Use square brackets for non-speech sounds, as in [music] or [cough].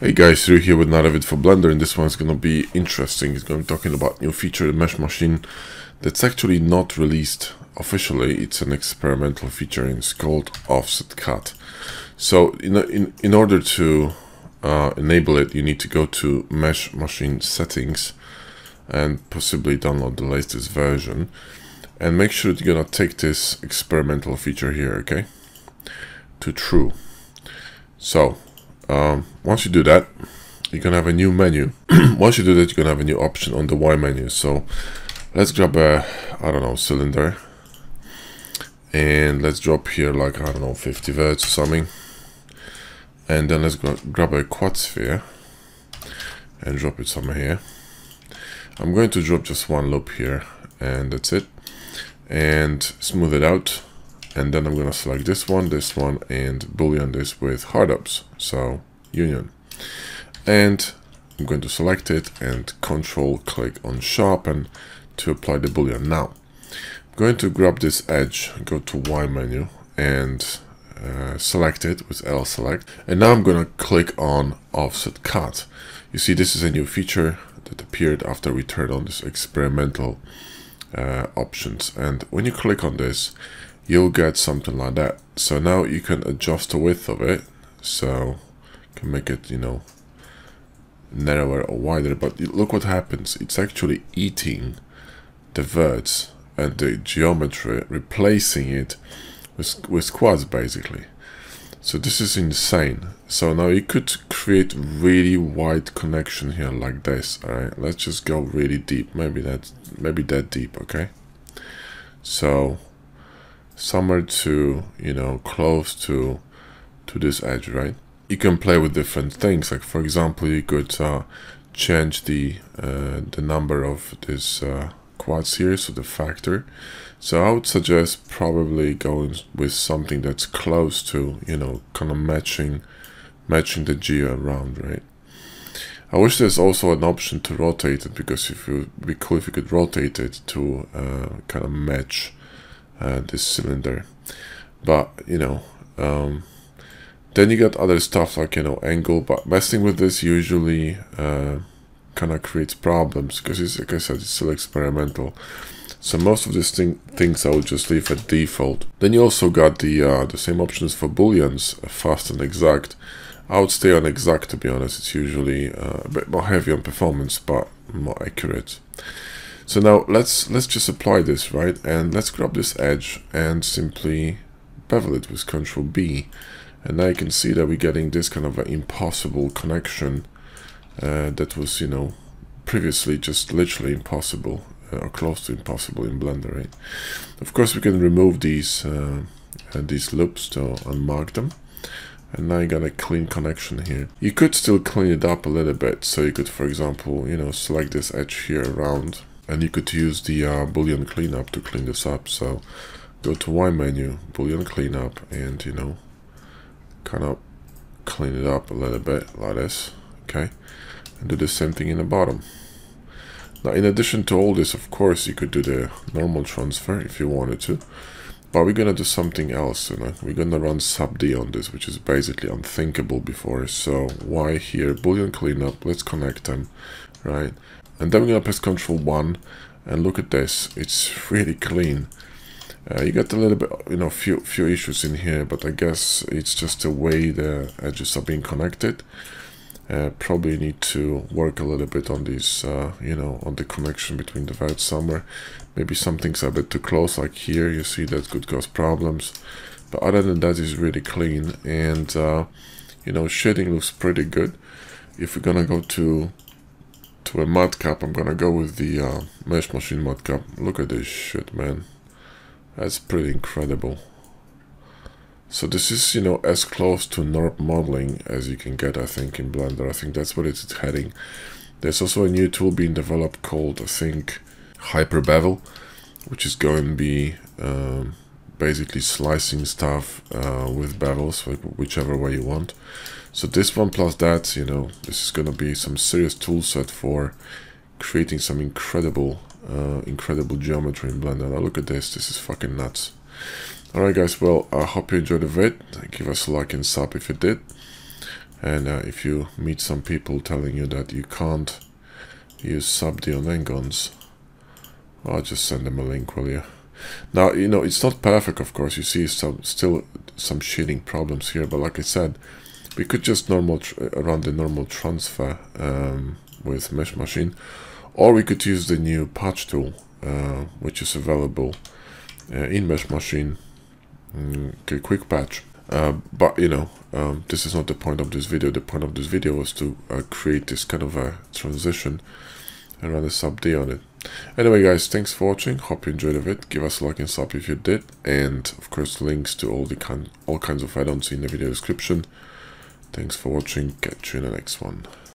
Hey guys, Ryuu here with another for Blender and this one's gonna be interesting. It's gonna be talking about new feature in Mesh Machine that's actually not released officially. It's an experimental feature and it's called Offset Cut. So in, in, in order to uh, enable it, you need to go to Mesh Machine settings and possibly download the latest version and make sure you're gonna take this experimental feature here, okay? To true. So um, once you do that, you're gonna have a new menu. [clears throat] once you do that, you're gonna have a new option on the Y menu. So let's grab a, I don't know, cylinder. And let's drop here like, I don't know, 50 verts or something. And then let's grab a quad sphere and drop it somewhere here. I'm going to drop just one loop here and that's it. And smooth it out and then I'm going to select this one, this one, and boolean this with Hard Ops, so union. And I'm going to select it and control click on sharpen to apply the boolean. Now, I'm going to grab this edge, go to Y menu and uh, select it with L select. And now I'm going to click on offset cut. You see this is a new feature that appeared after we turned on this experimental uh, options. And when you click on this, you'll get something like that. So now you can adjust the width of it. So you can make it, you know, narrower or wider. But look what happens. It's actually eating the verts and the geometry, replacing it with, with quads basically. So this is insane. So now you could create really wide connection here like this. All right, let's just go really deep. Maybe that, maybe that deep. Okay. So somewhere to you know close to to this edge right? You can play with different things. Like for example you could uh, change the uh, the number of this uh, quads here so the factor. So I would suggest probably going with something that's close to you know kind of matching matching the geo around right? I wish there's also an option to rotate it because if you be cool if you could rotate it to uh, kind of match uh, this cylinder. But you know um, then you got other stuff like you know angle. But messing with this usually uh, kind of creates problems because it's like I said it's still experimental. So most of these thing, things I would just leave at default. Then you also got the uh, the same options for booleans fast and exact. I would stay on exact to be honest. It's usually uh, a bit more heavy on performance but more accurate so now let's let's just apply this, right? And let's grab this edge and simply bevel it with Control B. And now you can see that we're getting this kind of an impossible connection uh, that was, you know, previously just literally impossible uh, or close to impossible in Blender, right? Of course, we can remove these uh, uh these loops to unmark them. And now you got a clean connection here. You could still clean it up a little bit. So you could, for example, you know, select this edge here around and you could use the uh, boolean cleanup to clean this up. So go to y menu boolean cleanup and you know kind of clean it up a little bit like this okay? And do the same thing in the bottom. Now in addition to all this of course you could do the normal transfer if you wanted to but we're gonna do something else you know we're gonna run sub d on this which is basically unthinkable before so why here boolean cleanup let's connect them right and then we're gonna press Control 1 and look at this. It's [laughs] really clean. Uh, you got a little bit, you know, few few issues in here, but I guess it's just the way the edges are being connected. Uh, probably need to work a little bit on these, uh, you know, on the connection between the verts somewhere. Maybe something's a bit too close, like here, you see that could cause problems. But other than that, it's really clean, and, uh, you know, shading looks pretty good. If we're gonna go to to a matcap, I'm gonna go with the uh, Mesh Machine matcap. Look at this shit, man. That's pretty incredible. So this is, you know, as close to NURB modeling as you can get, I think, in Blender. I think that's what it's heading. There's also a new tool being developed called, I think, Hyper Bevel, which is going to be um, basically slicing stuff uh, with bevels, like whichever way you want. So this one plus that, you know, this is gonna be some serious tool set for creating some incredible, uh, incredible geometry in Blender. Now look at this, this is fucking nuts. Alright guys, well, I hope you enjoyed the vid. Give us a like and sub if you did. and uh, if you meet some people telling you that you can't use subd on N-gons I'll just send them a link will you now you know it's not perfect of course you see some still some shading problems here but like I said we could just normal run the normal transfer um, with mesh machine or we could use the new patch tool uh, which is available uh, in mesh machine okay quick patch. Uh, but you know um, this is not the point of this video. The point of this video was to uh, create this kind of a transition and run a subd on it. Anyway guys thanks for watching. Hope you enjoyed it. Give us a like and sub if you did. And of course links to all the kind all kinds of add-ons in the video description. Thanks for watching. Catch you in the next one